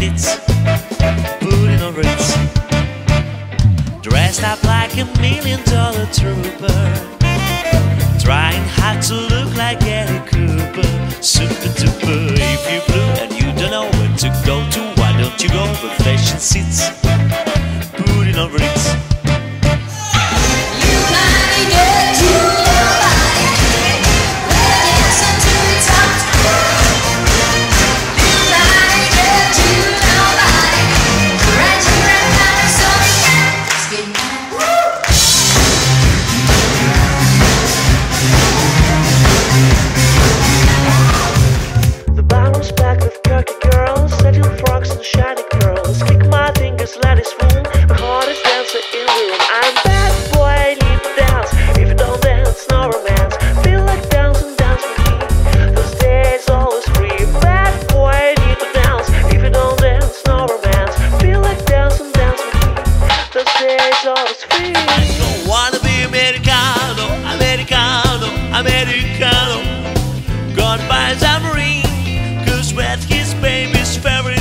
Putting on no ritz. Dressed up like a million dollar trooper, trying hard to look like Eddie Cooper. Super duper, if you blue and you don't know where to go to, why don't you go for fashion seats, putting on ritz. shiny curls. Kick my fingers, let it swoon. The hardest dancer in the room. I'm bad boy, I need to dance. If you don't dance, no romance. Feel like dancing, dance with me. Those days always free. Bad boy, I need to dance. If you don't dance, no romance. Feel like dancing, dance with me. Those days always free. Don't wanna be Americano, Americano, Americano. God buys a ring, cause with his baby's favorite.